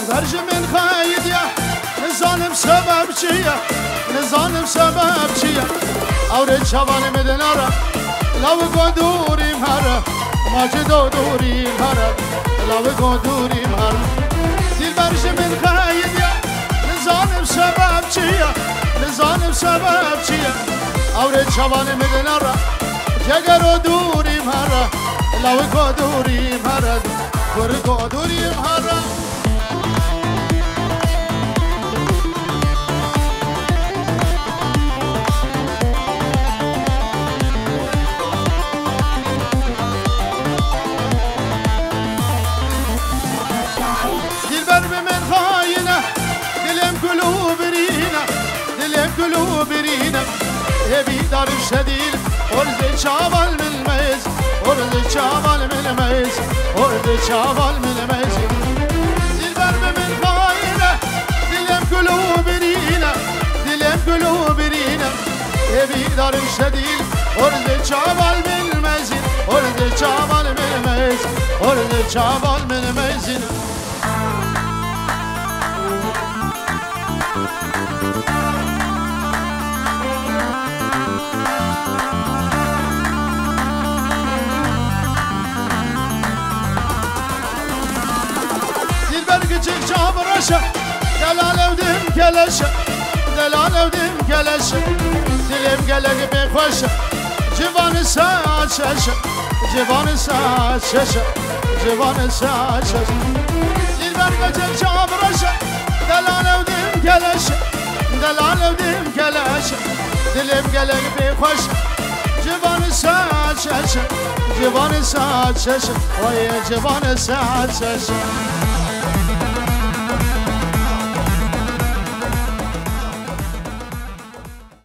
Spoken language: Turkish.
برج من خاید یا نزانم سبب چیه نزانم سبب چیه اوره چوانه می آره لاو گو دوری مارا ماجه دو دوری مارا لاو گو دوری مارا دل من خاید یا نزانم سبب چیه نزانم سبب چیه اوره چوانه می آره جگر و دوری مارا لاو گو دوریم هره گرگو دوریم هره evi darış edil Ordu çaval bilmeyiz Ordu çaval bilmeyiz Ordu çaval bilmeyiz Dilber bemin faile Dilem gülü birine Dilem gülü birine. Evi darış edil Ordu çaval bilmeyiz Ordu çaval bilmeyiz Ordu çaval bilmeyiz küçük çamuraşa Delal evdim keleşe Delal evdim keleşe Dilim gelek bir koşa. Civanı saç şaşa Civanı saç şaşa Civanı saç şaşa Dilber küçük çamuraşa Delal evdim keleşe Delal evdim keleşe Dilim gelek bir koşa. Civanı saç şaşa Civanı saç şaşa Oy civanı saç şaşa